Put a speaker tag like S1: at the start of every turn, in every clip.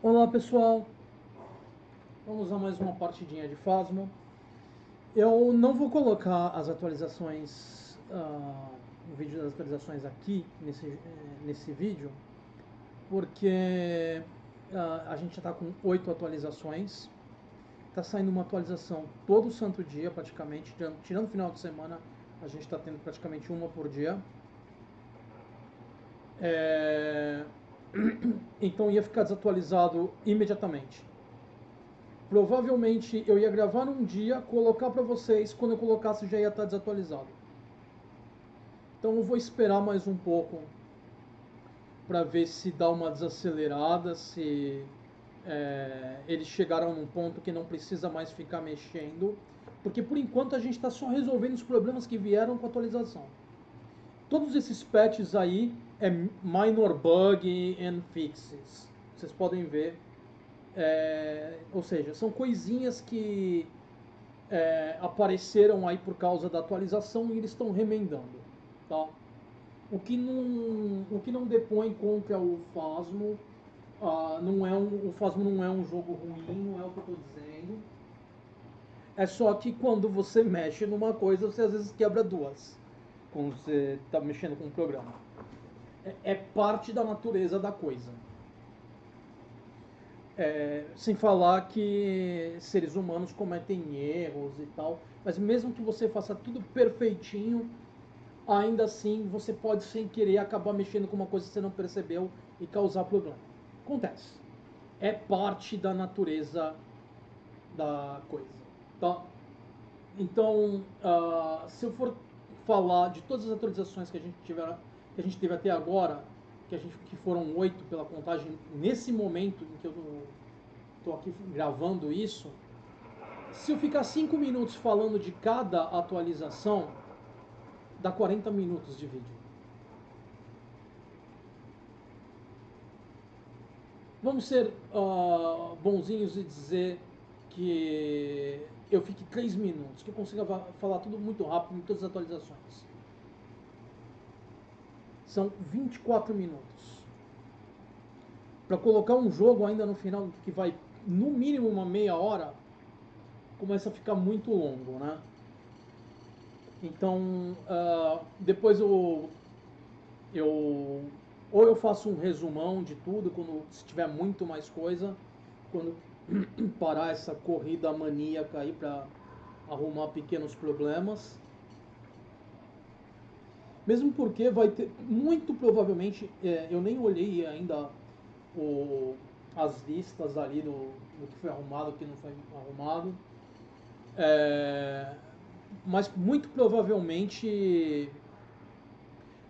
S1: Olá pessoal, vamos a mais uma partidinha de Phasmo. Eu não vou colocar as atualizações, uh, o vídeo das atualizações aqui nesse, eh, nesse vídeo, porque uh, a gente está com oito atualizações. Está saindo uma atualização todo santo dia praticamente, tirando, tirando o final de semana, a gente está tendo praticamente uma por dia. É... Então ia ficar desatualizado imediatamente. Provavelmente eu ia gravar um dia, colocar para vocês, quando eu colocasse já ia estar tá desatualizado. Então eu vou esperar mais um pouco para ver se dá uma desacelerada, se é, eles chegaram num ponto que não precisa mais ficar mexendo, porque por enquanto a gente está só resolvendo os problemas que vieram com a atualização. Todos esses patches aí é minor bug and fixes. Vocês podem ver. É, ou seja, são coisinhas que é, apareceram aí por causa da atualização e eles estão remendando. Tá? O, que não, o que não depõe contra o Fasmo. Ah, não é um, o Fasmo não é um jogo ruim, não é o que eu estou dizendo. É só que quando você mexe numa coisa, você às vezes quebra duas. Quando você está mexendo com um programa é, é parte da natureza da coisa. É, sem falar que seres humanos cometem erros e tal, mas mesmo que você faça tudo perfeitinho, ainda assim você pode sem querer acabar mexendo com uma coisa que você não percebeu e causar problema. Acontece. É parte da natureza da coisa, tá? Então, uh, se eu for falar de todas as atualizações que a gente tiver que a gente teve até agora, que, a gente, que foram oito pela contagem, nesse momento em que eu estou aqui gravando isso, se eu ficar cinco minutos falando de cada atualização, dá 40 minutos de vídeo. Vamos ser uh, bonzinhos e dizer que eu fique três minutos, que eu consiga falar tudo muito rápido em todas as atualizações. São 24 minutos. Para colocar um jogo ainda no final que vai no mínimo uma meia hora, começa a ficar muito longo, né? Então, uh, depois eu, eu ou eu faço um resumão de tudo quando se tiver muito mais coisa, quando parar essa corrida maníaca aí para arrumar pequenos problemas. Mesmo porque vai ter, muito provavelmente, é, eu nem olhei ainda o, as listas ali do, do que foi arrumado, o que não foi arrumado. É, mas muito provavelmente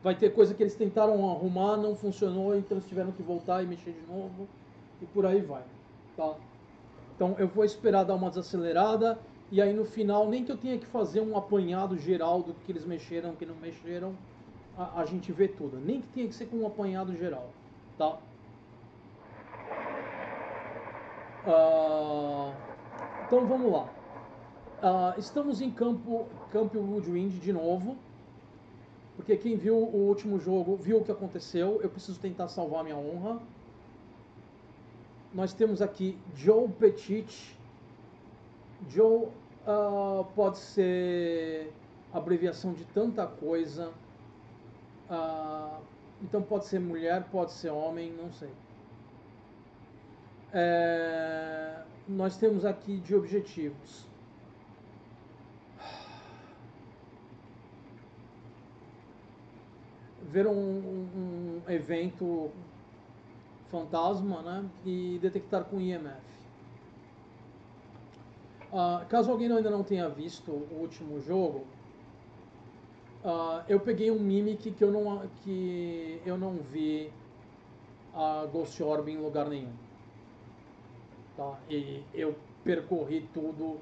S1: vai ter coisa que eles tentaram arrumar, não funcionou, então eles tiveram que voltar e mexer de novo e por aí vai, tá? Então eu vou esperar dar uma desacelerada e aí no final, nem que eu tenha que fazer um apanhado geral do que eles mexeram, que não mexeram, a, a gente vê tudo. Nem que tenha que ser com um apanhado geral, tá? Uh, então vamos lá. Uh, estamos em campo, campo Woodwind de novo. Porque quem viu o último jogo viu o que aconteceu. Eu preciso tentar salvar minha honra. Nós temos aqui Joe Petit. Joe uh, pode ser abreviação de tanta coisa. Uh, então pode ser mulher, pode ser homem, não sei. É, nós temos aqui de objetivos. Ver um, um evento fantasma né, e detectar com IMF. Uh, caso alguém ainda não tenha visto o último jogo, uh, eu peguei um Mimic que eu não, que eu não vi a Ghost Orb em lugar nenhum. Tá? E eu percorri tudo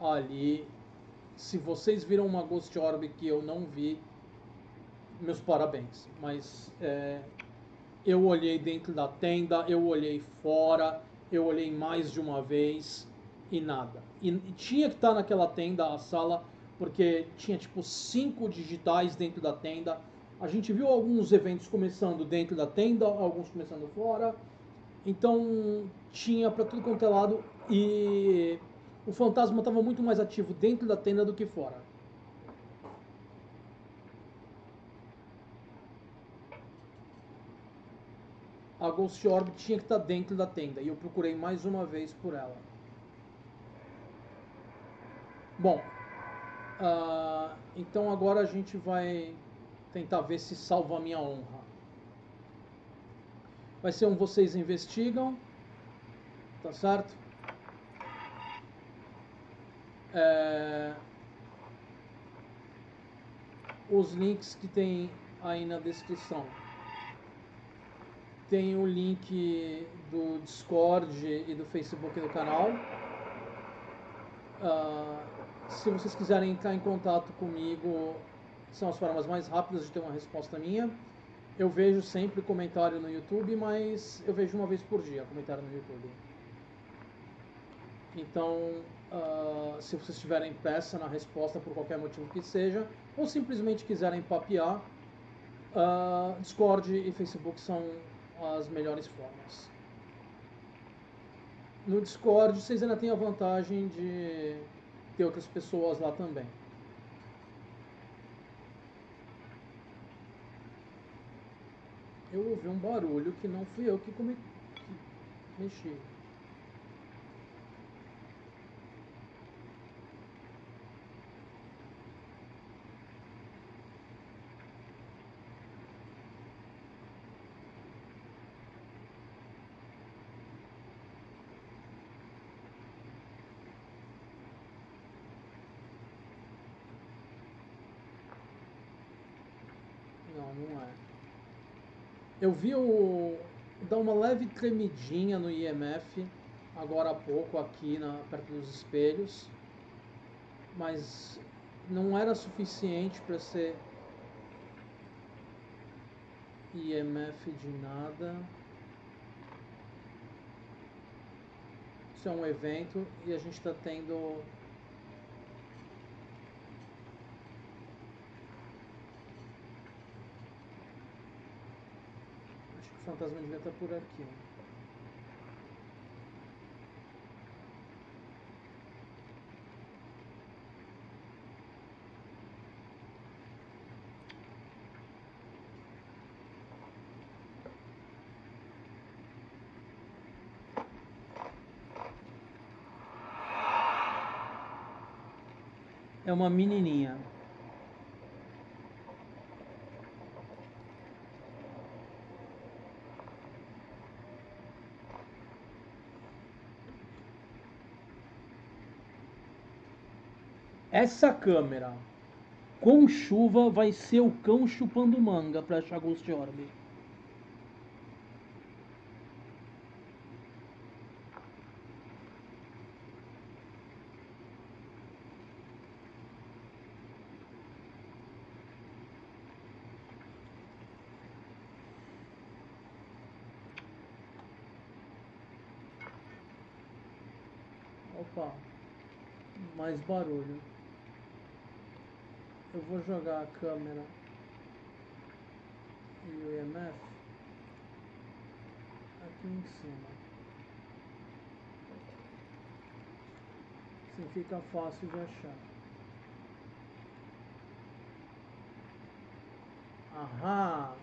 S1: ali. Se vocês viram uma Ghost Orb que eu não vi, meus parabéns. Mas é, eu olhei dentro da tenda, eu olhei fora, eu olhei mais de uma vez e nada. E, tinha que estar naquela tenda, a sala, porque tinha tipo cinco digitais dentro da tenda. A gente viu alguns eventos começando dentro da tenda, alguns começando fora. Então tinha para tudo quanto é lado e o fantasma estava muito mais ativo dentro da tenda do que fora. A Ghost Orb tinha que estar tá dentro da tenda e eu procurei mais uma vez por ela. Bom, uh, então agora a gente vai tentar ver se salva a minha honra. Vai ser um vocês investigam, tá certo? É, os links que tem aí na descrição. Tem o link do Discord e do Facebook do canal. Uh, se vocês quiserem entrar em contato comigo, são as formas mais rápidas de ter uma resposta minha. Eu vejo sempre comentário no YouTube, mas eu vejo uma vez por dia comentário no YouTube. Então, uh, se vocês tiverem pressa na resposta por qualquer motivo que seja, ou simplesmente quiserem papear, uh, Discord e Facebook são as melhores formas. No Discord, vocês ainda têm a vantagem de ter outras pessoas lá também. Eu ouvi um barulho que não fui eu que, come... que mexi. Eu vi o dar uma leve tremidinha no IMF agora há pouco aqui na, perto dos espelhos, mas não era suficiente para ser IMF de nada. Isso é um evento e a gente está tendo fantasma devia estar por aqui. É uma menininha. Essa câmera com chuva vai ser o cão chupando manga para achar Ghost Orb. Opa, mais barulho eu vou jogar a câmera e o EMF aqui em cima. Assim fica fácil de achar. Aham!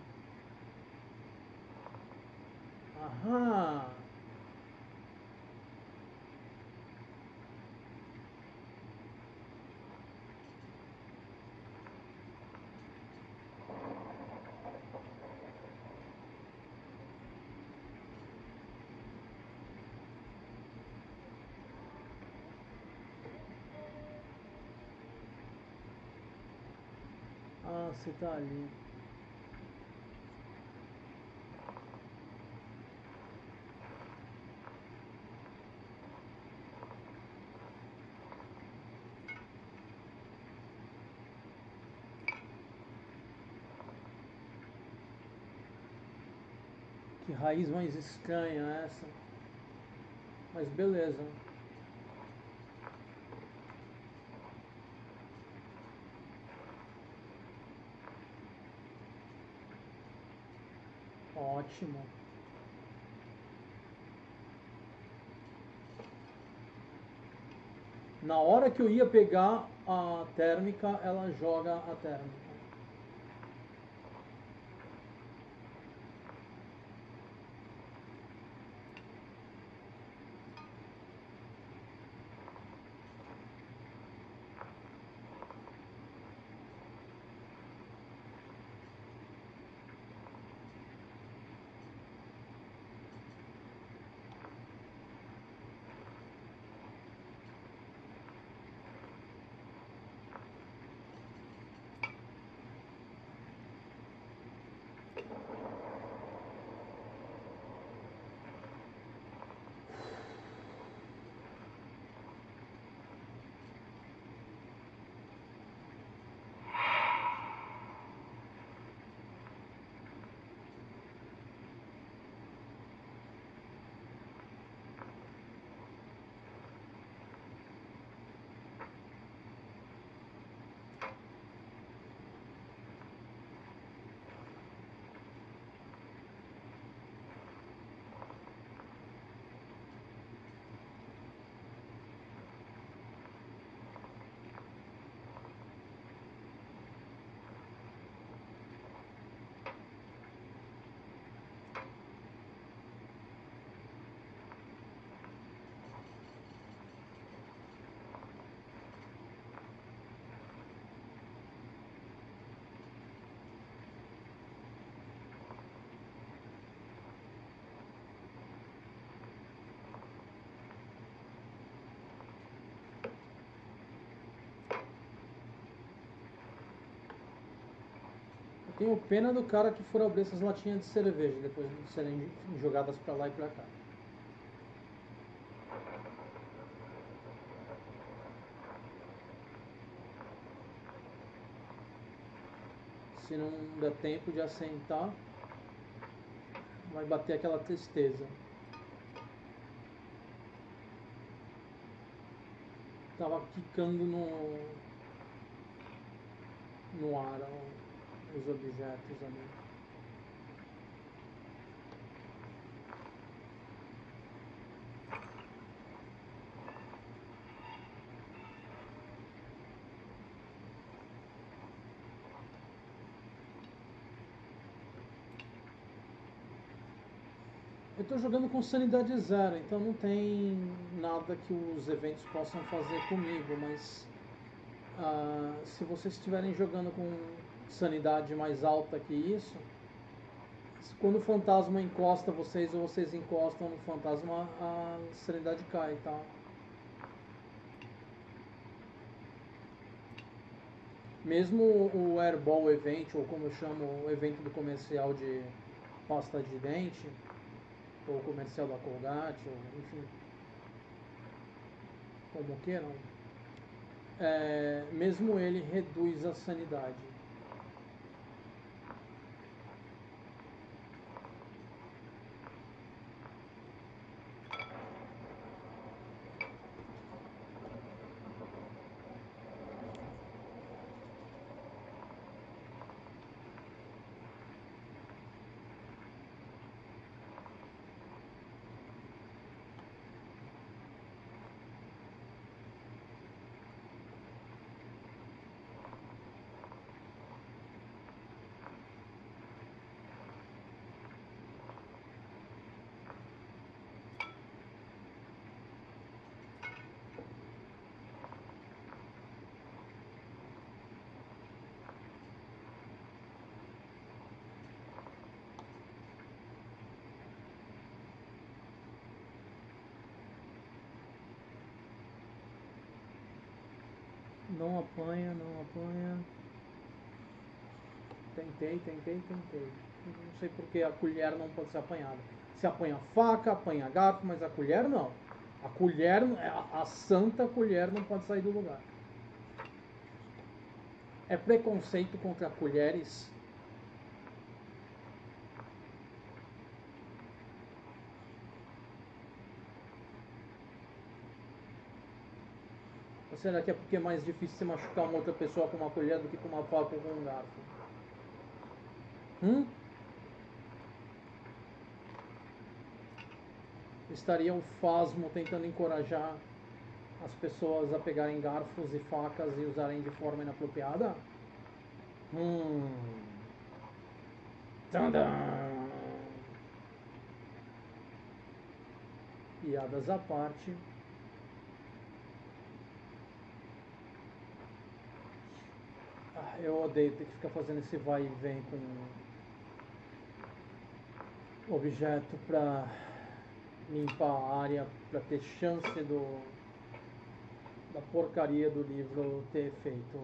S1: Você tá ali. Que raiz mais estranha essa. Mas beleza. Ótimo. Na hora que eu ia pegar a térmica, ela joga a térmica. Tenho pena do cara que for abrir essas latinhas de cerveja depois de serem jogadas pra lá e pra cá. Se não der tempo de assentar, vai bater aquela tristeza. Tava quicando no no ar os objetos ali. Eu estou jogando com sanidade zero, então não tem nada que os eventos possam fazer comigo, mas ah, se vocês estiverem jogando com sanidade mais alta que isso, quando o fantasma encosta vocês ou vocês encostam no fantasma, a sanidade cai, tá? Mesmo o Airball Event, ou como eu chamo, o evento do comercial de pasta de dente, ou comercial da Colgate, ou enfim, como queiram, é, mesmo ele reduz a sanidade. Não apanha, não apanha. Tentei, tentei, tentei. Não sei porque a colher não pode ser apanhada. Se apanha faca, apanha garfo, mas a colher não. A colher, a, a santa colher não pode sair do lugar. É preconceito contra colheres será que é porque é mais difícil você machucar uma outra pessoa com uma colher do que com uma faca ou com um garfo? Hum? estaria o Fasmo tentando encorajar as pessoas a pegarem garfos e facas e usarem de forma inapropriada? Hum. Tadã! Piadas à parte. Eu odeio ter que ficar fazendo esse vai e vem com objeto para limpar a área, para ter chance do da porcaria do livro ter feito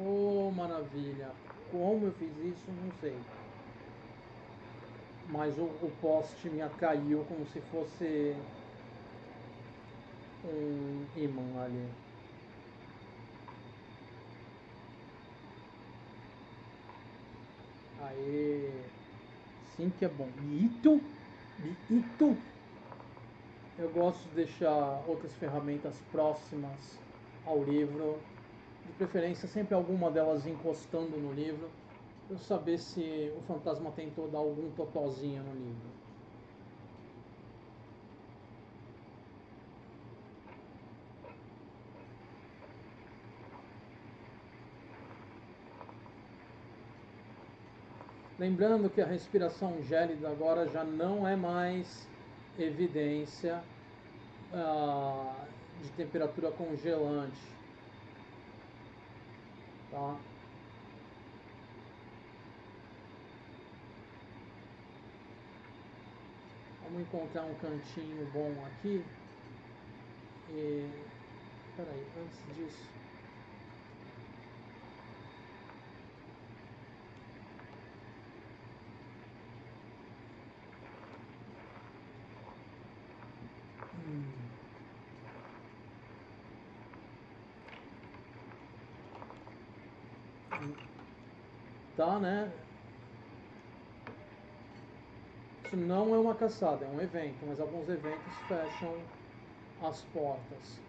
S1: Oh, Como eu fiz isso, não sei. Mas o, o poste me caiu como se fosse um imã ali. Aê! Sim que é bom. Ito! Ito! Eu gosto de deixar outras ferramentas próximas ao livro de preferência sempre alguma delas encostando no livro, eu saber se o fantasma tentou dar algum totozinho no livro. Lembrando que a respiração gélida agora já não é mais evidência ah, de temperatura congelante Tá? Vamos encontrar um cantinho bom aqui. E... Peraí, antes disso. Tá, né? Isso não é uma caçada, é um evento, mas alguns eventos fecham as portas.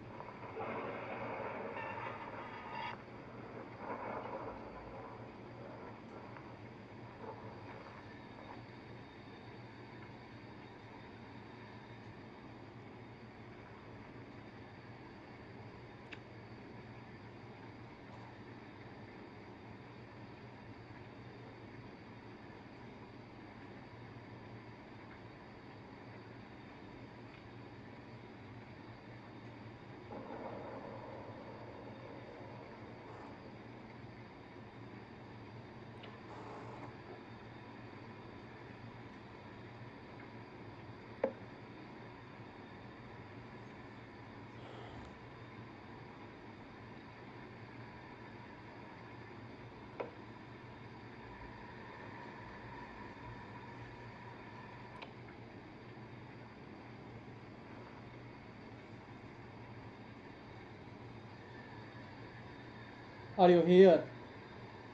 S1: Are you here?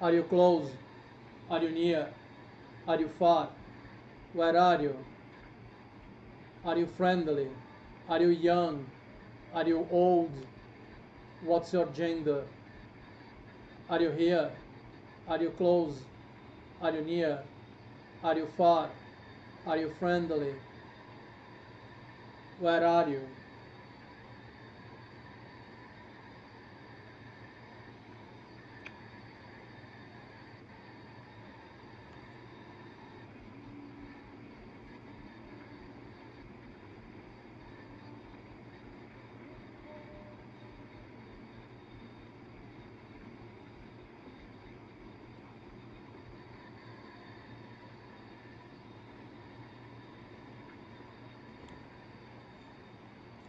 S1: Are you close? Are you near? Are you far? Where are you? Are you friendly? Are you young? Are you old? What's your gender? Are you here? Are you close? Are you near? Are you far? Are you friendly? Where are you?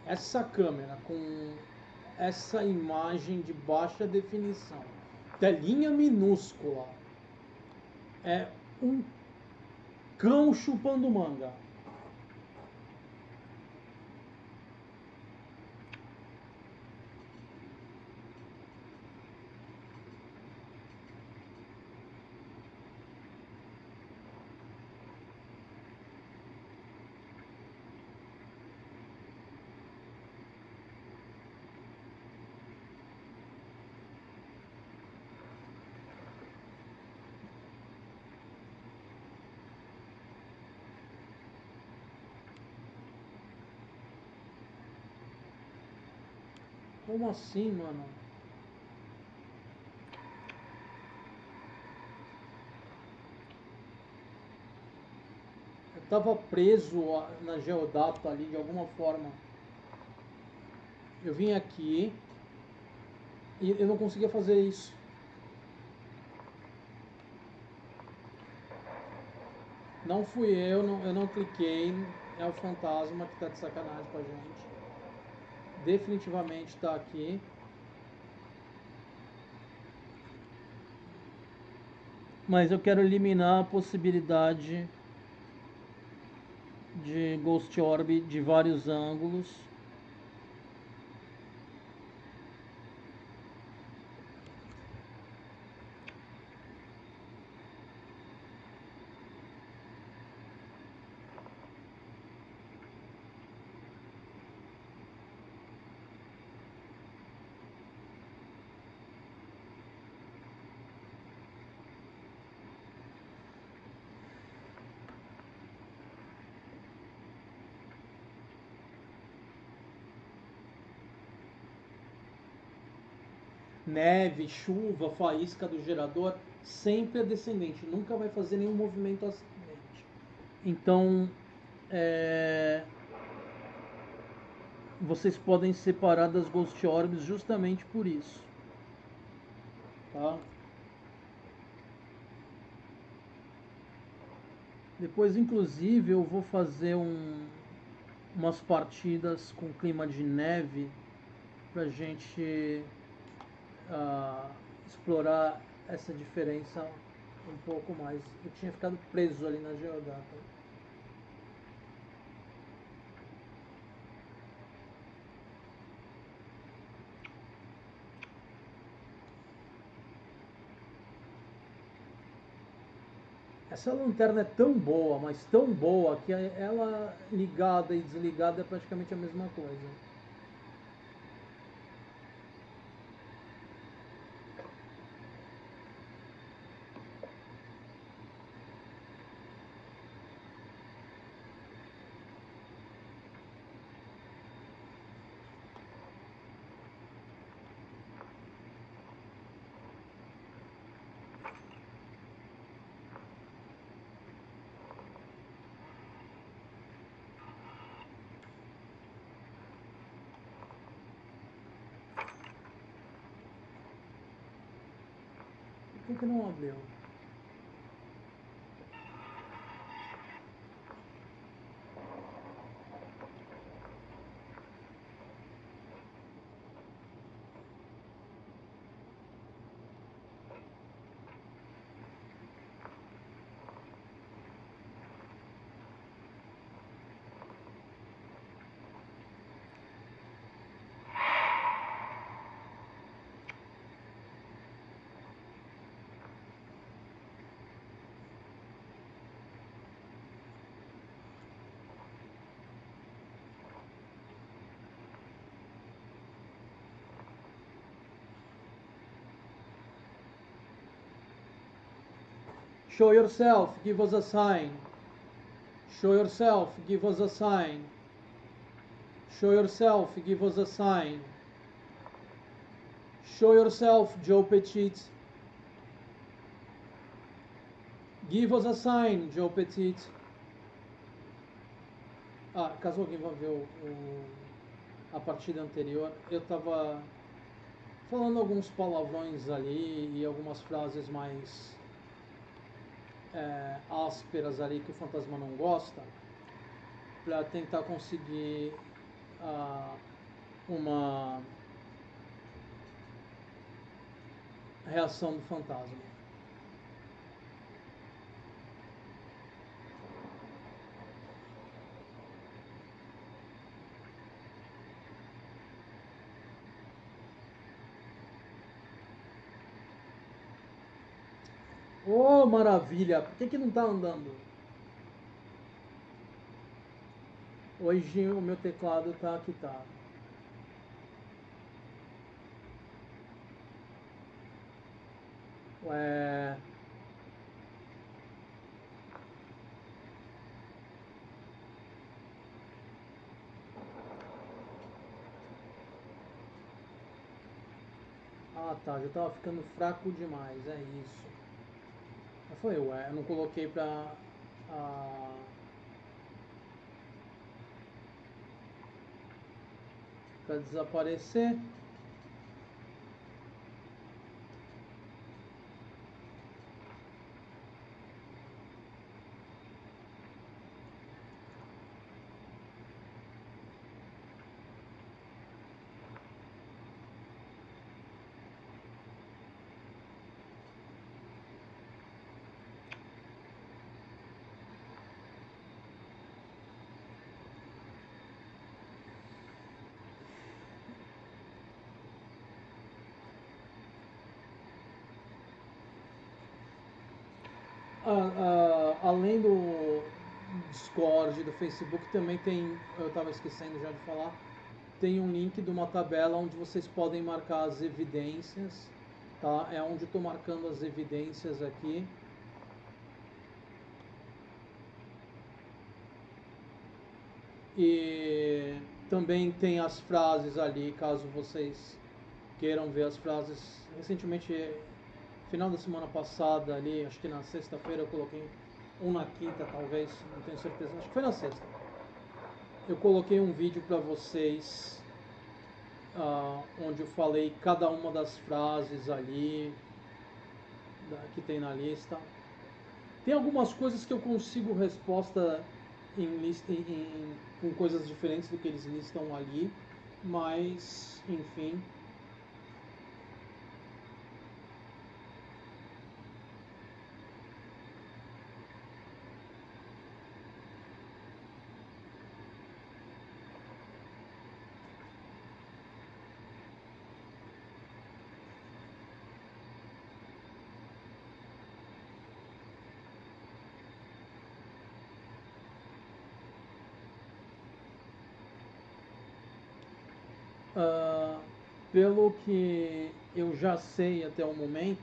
S1: Essa câmera com essa imagem de baixa definição, telinha minúscula, é um cão chupando manga. Como assim, mano? Eu tava preso na geodata ali de alguma forma. Eu vim aqui e eu não conseguia fazer isso. Não fui eu, não, eu não cliquei. É o fantasma que tá de sacanagem com a gente. Definitivamente tá aqui. Mas eu quero eliminar a possibilidade de Ghost Orb de vários ângulos. Neve, chuva, faísca do gerador, sempre é descendente, nunca vai fazer nenhum movimento ascendente. Então, é, vocês podem separar das Ghost Orbs justamente por isso. Tá? Depois, inclusive, eu vou fazer um, umas partidas com clima de neve pra gente uh, explorar essa diferença um pouco mais. Eu tinha ficado preso ali na geodata. Essa lanterna é tão boa, mas tão boa, que ela ligada e desligada é praticamente a mesma coisa. Que não abriu? Show yourself, give us a sign. Show yourself, give us a sign. Show yourself, give us a sign. Show yourself, Joe Petit. Give us a sign, Joe Petit. Ah, caso alguém vá ver o, o, a partida anterior, eu estava falando alguns palavrões ali e algumas frases mais é, ásperas ali que o fantasma não gosta, para tentar conseguir ah, uma reação do fantasma. Oh, maravilha! Por que, que não está andando? Hoje o meu teclado está aqui, tá. Ué... Ah tá, já tava ficando fraco demais, é isso. Eu falei, ué, eu não coloquei pra. Ah, pra desaparecer. Ah, ah, além do Discord, do Facebook, também tem, eu estava esquecendo já de falar, tem um link de uma tabela onde vocês podem marcar as evidências, tá? É onde estou marcando as evidências aqui. E também tem as frases ali, caso vocês queiram ver as frases. Recentemente final da semana passada ali, acho que na sexta-feira eu coloquei, ou na quinta talvez, não tenho certeza, acho que foi na sexta. Eu coloquei um vídeo para vocês uh, onde eu falei cada uma das frases ali da, que tem na lista. Tem algumas coisas que eu consigo resposta em lista em, em, com coisas diferentes do que eles listam ali, mas enfim. Uh, pelo que eu já sei até o momento,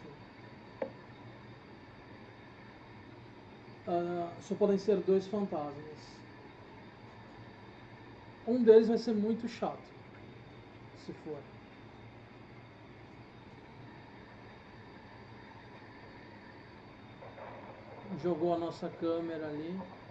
S1: uh, só podem ser dois fantasmas. Um deles vai ser muito chato, se for. Jogou a nossa câmera ali.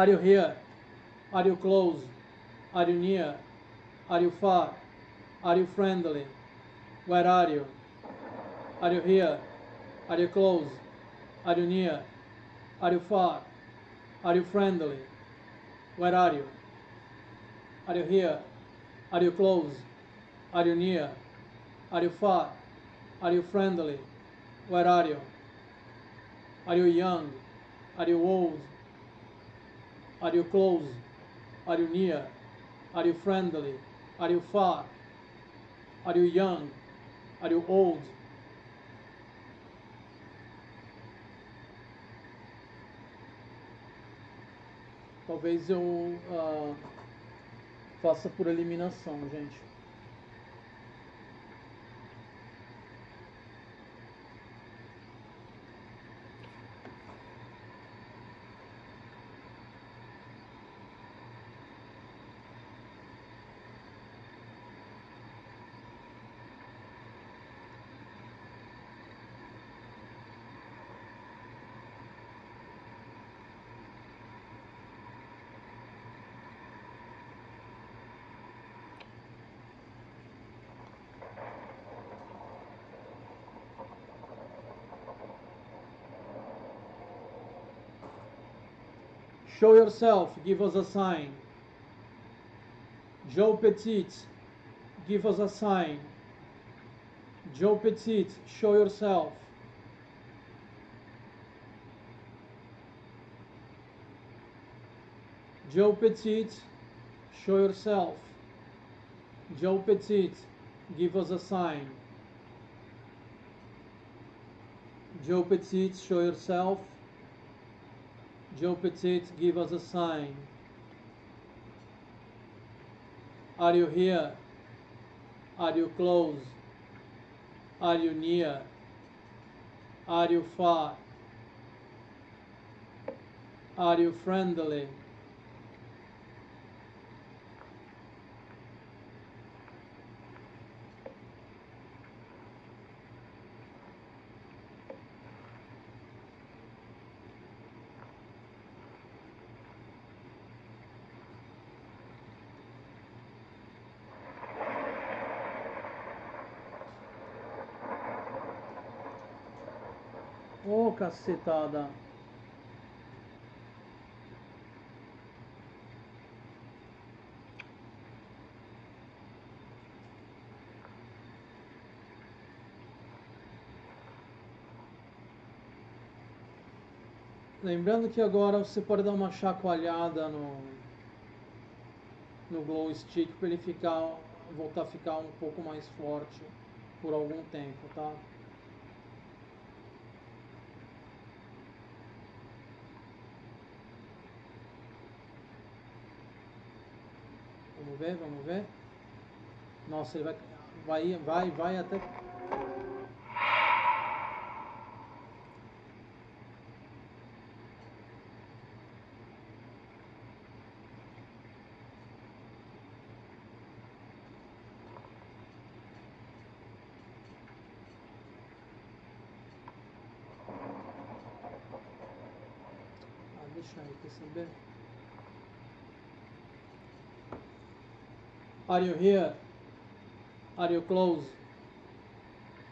S1: Are you here? Are you close? Are you near? Are you far? Are you friendly? Where are you? Are you here? Are you close? Are you near? Are you far? Are you friendly? Where are you? Are you here? Are you close? Are you near? Are you far? Are you friendly? Where are you? Are you young? Are you old? Are you close? Are you near? Are you friendly? Are you far? Are you young? Are you old? Talvez eu uh, faça por eliminação, gente. Show yourself, give us a sign. Joe Petit, give us a sign. Joe Petit, show yourself. Joe Petit, show yourself. Joe Petit, give us a sign. Joe Petit, show yourself. Joe Petit, give us a sign. Are you here? Are you close? Are you near? Are you far? Are you friendly? Cacetada. Lembrando que agora você pode dar uma chacoalhada no, no glow stick para ele ficar, voltar a ficar um pouco mais forte por algum tempo, tá? Vamos ver, vamos ver. Nossa, ele vai, vai, vai, vai até deixa aí, quer Are you here? Are you close?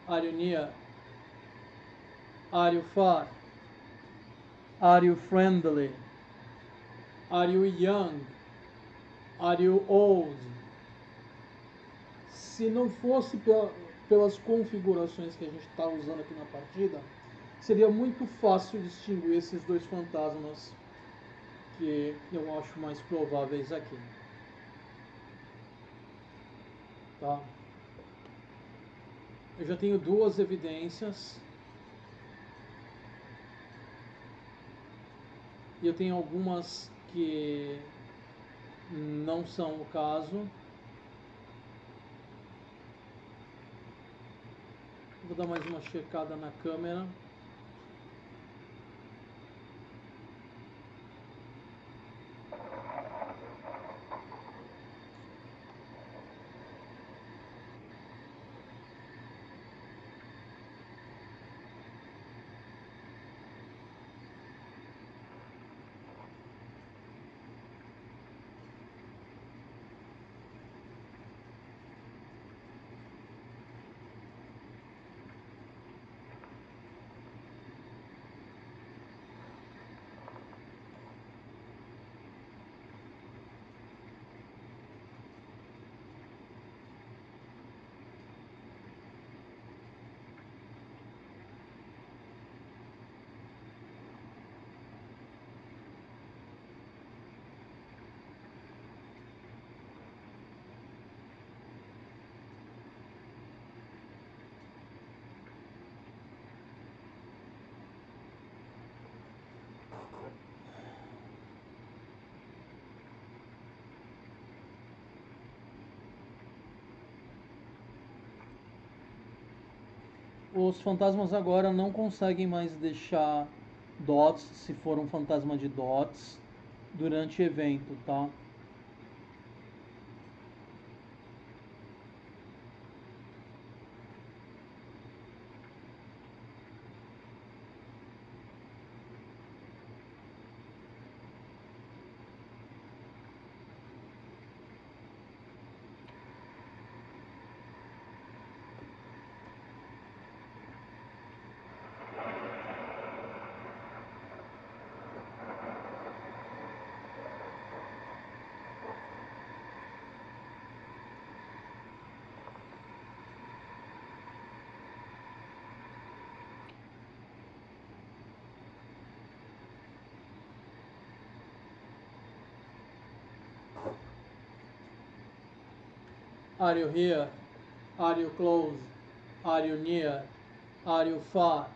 S1: Are you near? Are you far? Are you friendly? Are you young? Are you old? Se não fosse pela, pelas configurações que a gente está usando aqui na partida, seria muito fácil distinguir esses dois fantasmas que eu acho mais prováveis aqui. Tá? Eu já tenho duas evidências. E eu tenho algumas que não são o caso. Vou dar mais uma checada na câmera. Os fantasmas agora não conseguem mais deixar dots, se for um fantasma de dots, durante evento, tá? Are you here? Are you close? Are you near? Are you far?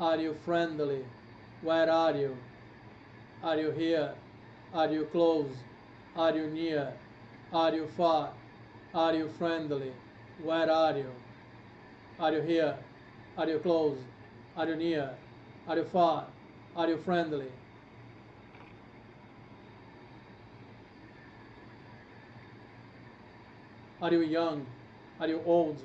S1: Are you friendly? Where are you? Are you here? Are you close? Are you near? Are you far? Are you friendly? Where are you? Are you here? Are you close? Are you near? Are you far? Are you friendly? Are you young? Are you old?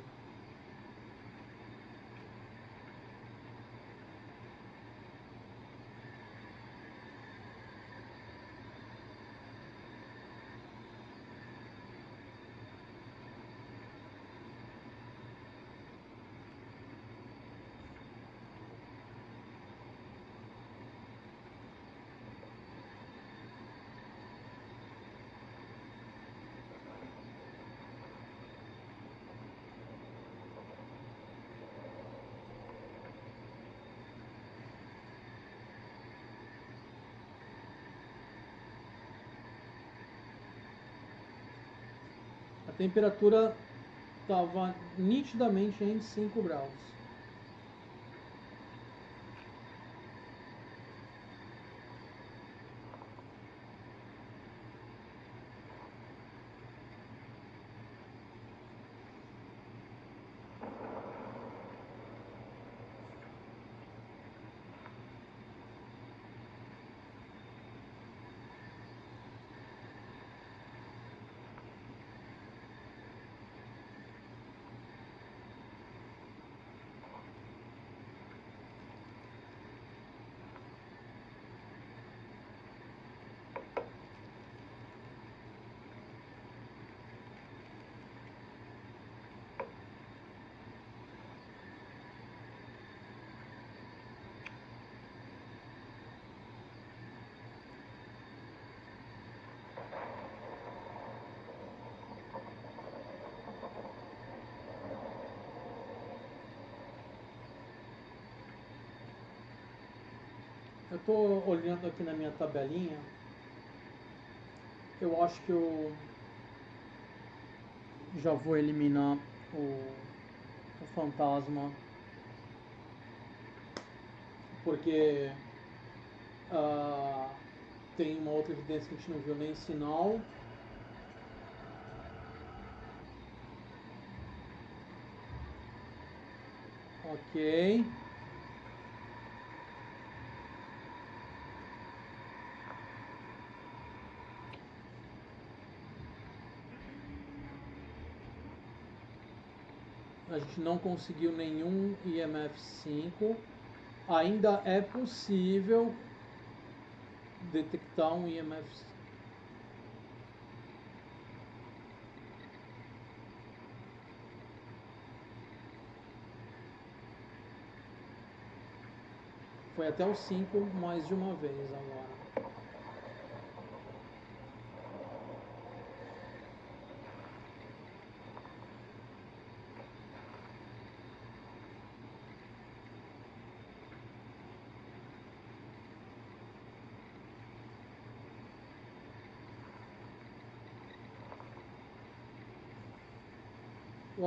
S1: Temperatura estava nitidamente em 5 graus. Eu estou olhando aqui na minha tabelinha. Eu acho que eu já vou eliminar o, o fantasma. Porque ah, tem uma outra evidência que a gente não viu nem sinal. Ok. A gente não conseguiu nenhum IMF5. Ainda é possível detectar um IMF. Foi até o 5 mais de uma vez agora.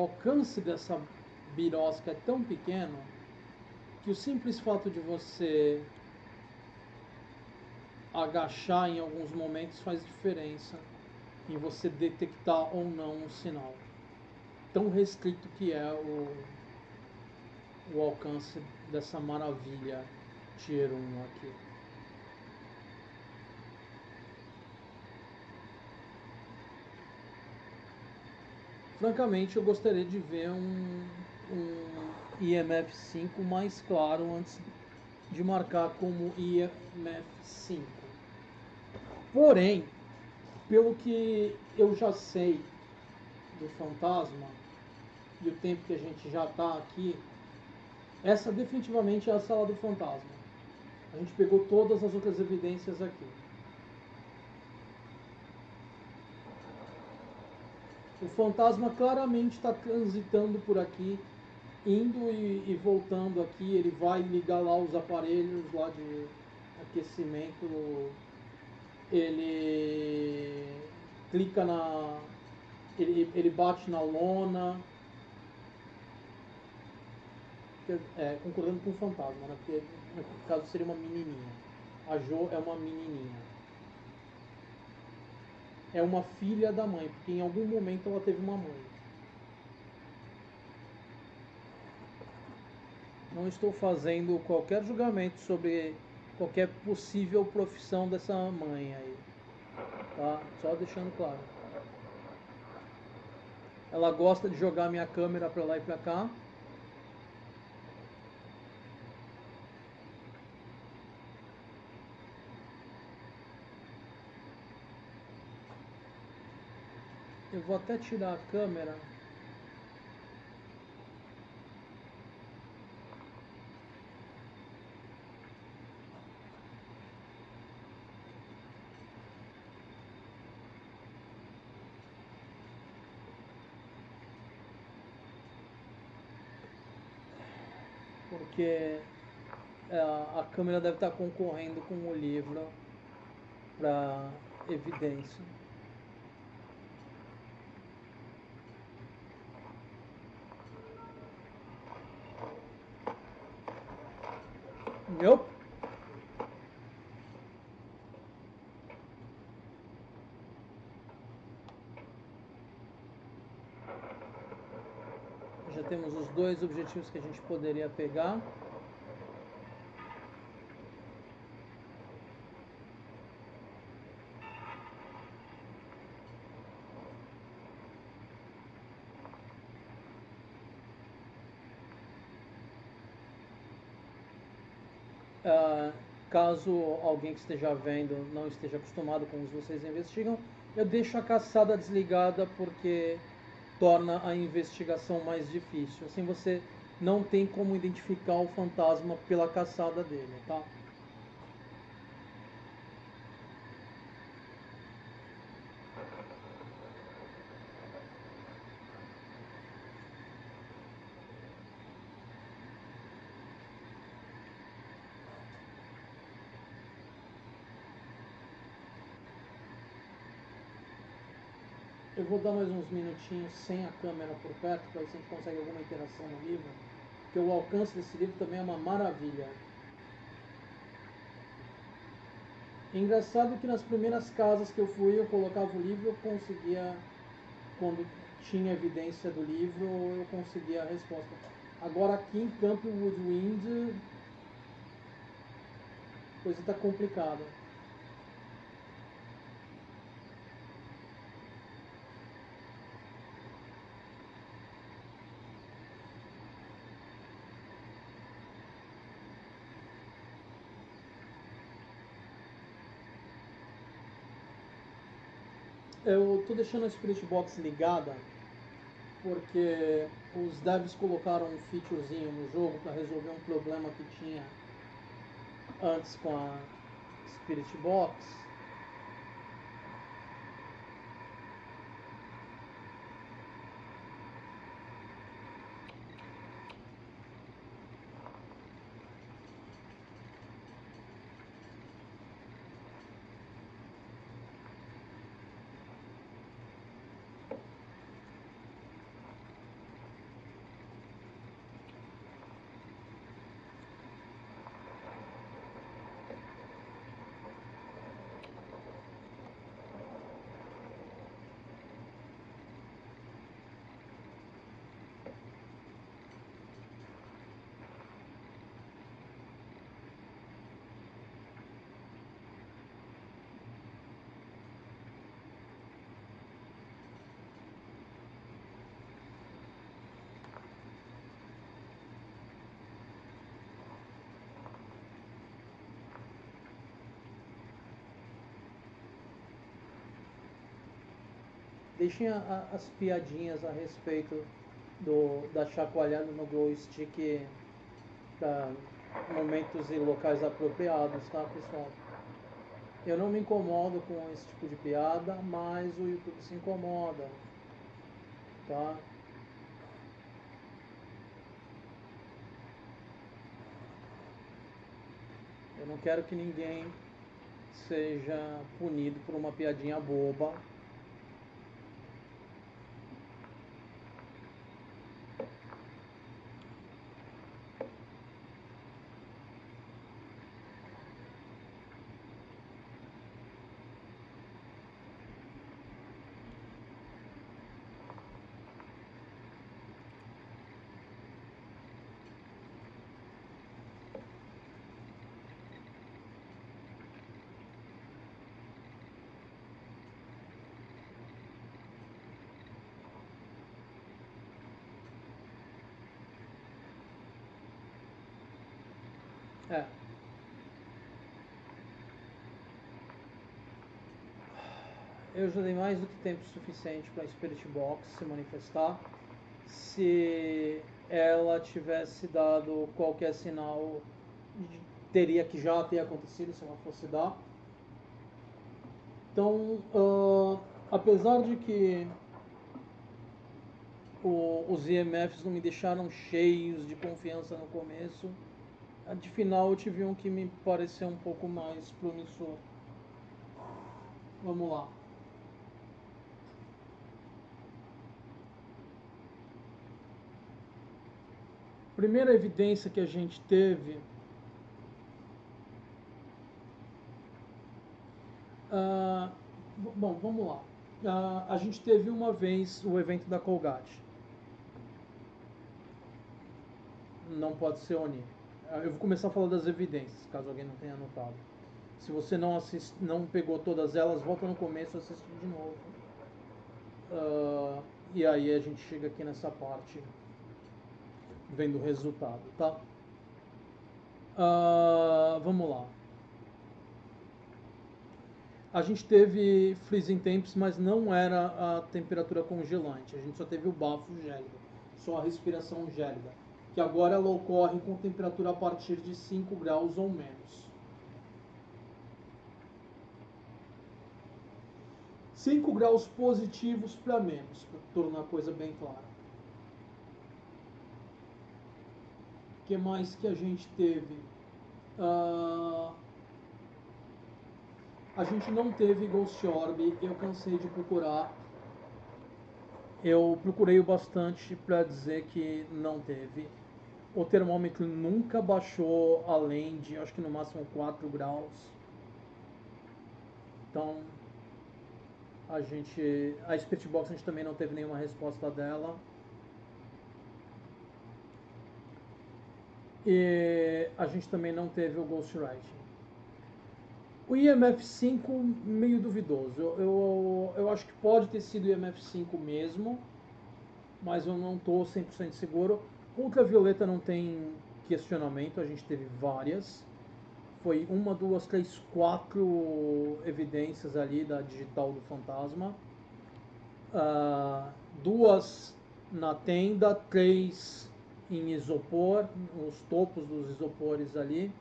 S1: Alcance dessa birosca é tão pequeno que o simples fato de você agachar em alguns momentos faz diferença em você detectar ou não um sinal. Tão restrito que é o, o alcance dessa maravilha Tier 1 aqui. Francamente eu gostaria de ver um, um IMF5 mais claro antes de marcar como IMF5. Porém, pelo que eu já sei do fantasma e o tempo que a gente já está aqui, essa definitivamente é a sala do fantasma. A gente pegou todas as outras evidências aqui. O fantasma claramente está transitando por aqui, indo e, e, voltando aqui. Ele vai ligar lá os aparelhos lá de aquecimento. Ele clica na. Ele, ele bate na lona. é, concordando com o fantasma, né? Porque no caso seria uma menininha. A Jo é uma menininha. É uma filha da mãe, porque em algum momento ela teve uma mãe. Não estou fazendo qualquer julgamento sobre qualquer possível profissão dessa mãe aí. Tá? Só deixando claro. Ela gosta de jogar minha câmera para lá e para cá. Eu vou até tirar a câmera. Porque é, a câmera deve estar concorrendo com o livro para evidência. Nope. Já temos os dois objetivos que a gente poderia pegar. Uh, caso alguém que esteja vendo não esteja acostumado com os vocês investigam, eu deixo a caçada desligada porque torna a investigação mais difícil. Assim você não tem como identificar o fantasma pela caçada dele, tá? Vou dar mais uns minutinhos sem a câmera por perto para ver se a gente consegue alguma interação no livro. Porque o alcance desse livro também é uma maravilha. Engraçado que nas primeiras casas que eu fui, eu colocava o livro, eu conseguia, quando tinha evidência do livro, eu conseguia a resposta. Agora aqui em Camp Woodwind, a coisa está complicada. Eu estou deixando a Spirit Box ligada porque os devs colocaram um featurezinho no jogo para resolver um problema que tinha antes com a Spirit Box. Deixem a, a, as piadinhas a respeito do, da chacoalhada no glow stick para momentos e locais apropriados, tá pessoal? Eu não me incomodo com esse tipo de piada, mas o YouTube se incomoda, tá? Eu não quero que ninguém seja punido por uma piadinha boba É. Eu já dei mais do que tempo suficiente para a Spirit Box se manifestar. Se ela tivesse dado qualquer sinal, teria que já ter acontecido se ela fosse dar. Então, uh, apesar de que o, os IMFs não me deixaram cheios de confiança no começo, de final eu tive um que me pareceu um pouco mais promissor. Vamos lá. Primeira evidência que a gente teve Uh, bom, vamos lá. Uh, a gente teve uma vez o evento da Colgate. Não pode ser Oni. Uh, eu vou começar a falar das evidências, caso alguém não tenha anotado. Se você não, assist, não pegou todas elas, volta no começo e assiste de novo. e aí a gente chega aqui nessa parte, vendo o resultado, tá? vamos lá. A gente teve freezing temps, mas não era a temperatura congelante. A gente só teve o bafo gélido, só a respiração gélida, que agora ela ocorre com temperatura a partir de 5 graus ou menos. 5 graus positivos para menos, para tornar a coisa bem clara. O que mais que a gente teve? Uh, a gente não teve Ghost Orb, eu cansei de procurar. Eu procurei bastante para dizer que não teve. O termômetro nunca baixou além de, acho que no máximo 4 graus. Então, a gente, a Spirit Box a gente também não teve nenhuma resposta dela. E a gente também não teve o Ghostwriting. O IMF5 meio duvidoso. Eu, eu, eu, acho que pode ter sido o IMF5 mesmo, mas eu não estou 100% seguro. Ultravioleta não tem questionamento, a gente teve várias. Foi uma, duas, três, quatro evidências ali da digital do fantasma. Uh, duas na tenda, três em isopor, os topos dos isopores ali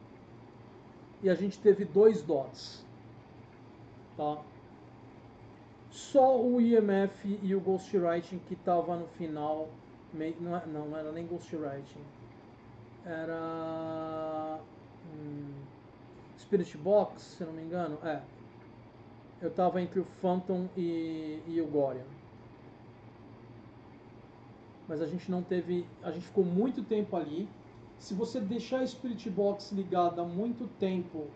S1: e a gente teve dois dots. Tá? Só o IMF e o Ghostwriting que estava no final, não, é, não, não era nem Ghostwriting, era hum, Spirit Box, se não me engano, é. Eu estava entre o Phantom e, e o Gorian. Mas a gente não teve, a gente ficou muito tempo ali, se você deixar a Spirit Box ligada muito tempo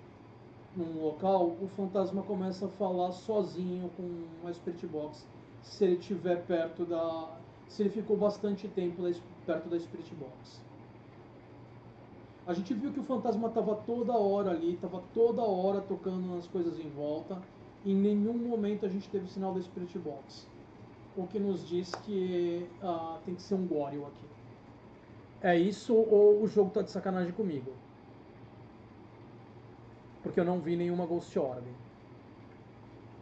S1: num local, o fantasma começa a falar sozinho com a Spirit Box. Se ele estiver perto da. Se ele ficou bastante tempo perto da Spirit Box. A gente viu que o fantasma estava toda hora ali, estava toda hora tocando nas coisas em volta. Em nenhum momento a gente teve sinal da Spirit Box. O que nos diz que uh, tem que ser um Goril aqui. É isso ou o jogo tá de sacanagem comigo? Porque eu não vi nenhuma Ghost Orb.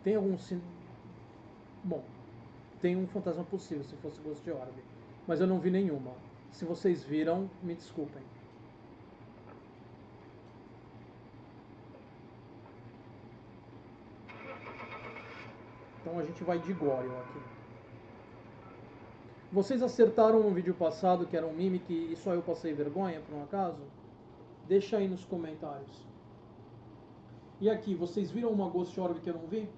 S1: Tem algum sin... Bom, tem um fantasma possível se fosse Ghost Orb. Mas eu não vi nenhuma. Se vocês viram, me desculpem. Então a gente vai de Gorion aqui. Vocês acertaram no vídeo passado que era um mimic e só eu passei vergonha por um acaso? Deixa aí nos comentários. E aqui, vocês viram uma Ghost Orb que eu não vi?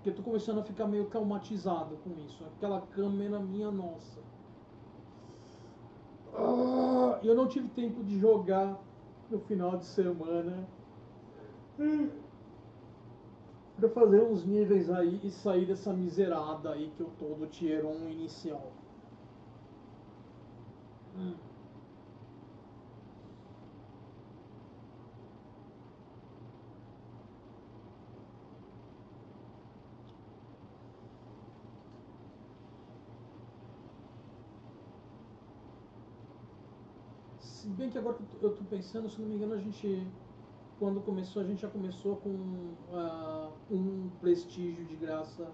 S1: Porque eu tô começando a ficar meio traumatizado com isso. Aquela câmera minha nossa. Ah, eu não tive tempo de jogar no final de semana. Hum para fazer uns níveis aí e sair dessa miserada aí que eu tô do Tier 1 inicial. Hum. Se bem que agora eu tô pensando, se não me engano, a gente. Quando começou, a gente já começou com ah, um prestígio de graça,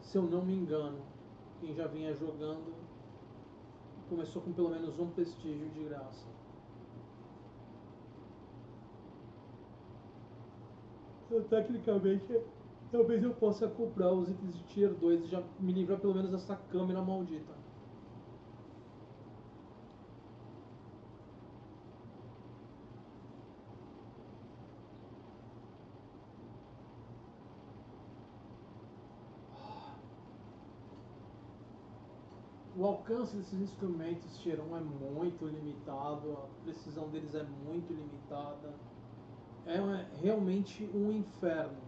S1: se eu não me engano. Quem já vinha jogando começou com pelo menos um prestígio de graça. Então, tecnicamente, talvez eu possa comprar os itens de Tier 2 e já me livrar pelo menos dessa câmera maldita. O alcance desses instrumentos 1 é muito limitado, a precisão deles é muito limitada. É uma- realmente um inferno.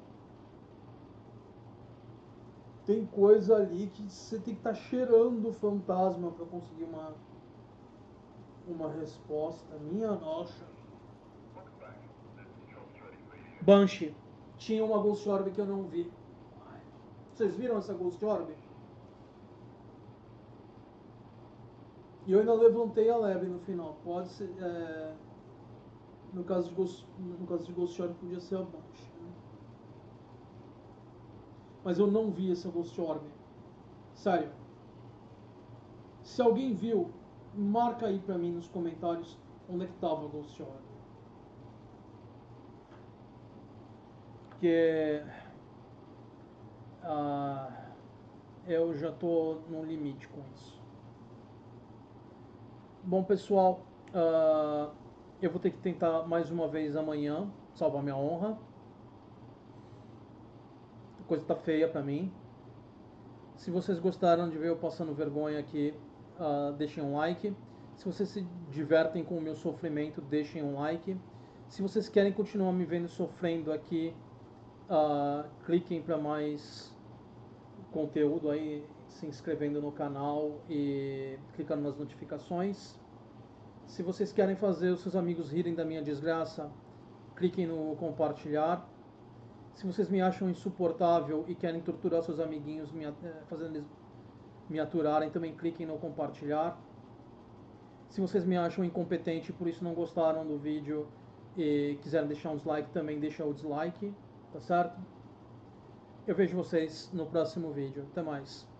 S1: Tem coisa ali que você tem que estar cheirando o fantasma para conseguir uma uma resposta. Minha nossa. Banshee. Tinha uma Ghost Orb que eu não vi. Vocês viram essa Ghost Orb? E eu ainda levantei a lebre no final. Pode ser. é, No caso de Ghost, no caso de Ghost Orb podia ser a Banshee. né? Mas eu não vi essa Ghost Orb. Sério. Se alguém viu, marca aí pra mim nos comentários onde é que tava a Ghost Orb. Porque ah, eu já tô no limite com isso. Bom, pessoal, ah, eu vou ter que tentar mais uma vez amanhã salvar minha honra. A coisa tá feia pra mim. Se vocês gostaram de ver eu passando vergonha aqui, ah, deixem um like. Se vocês se divertem com o meu sofrimento, deixem um like. Se vocês querem continuar me vendo sofrendo aqui, ah, cliquem para mais conteúdo aí, se inscrevendo no canal e clicando nas notificações. Se vocês querem fazer os seus amigos rirem da minha desgraça, cliquem no compartilhar. Se vocês me acham insuportável e querem torturar seus amiguinhos, me, eh, fazendo eles me aturarem, também cliquem no compartilhar. Se vocês me acham incompetente por isso não gostaram do vídeo e quiserem deixar um dislike, também deixa o dislike, tá certo? Eu vejo vocês no próximo vídeo. Até mais.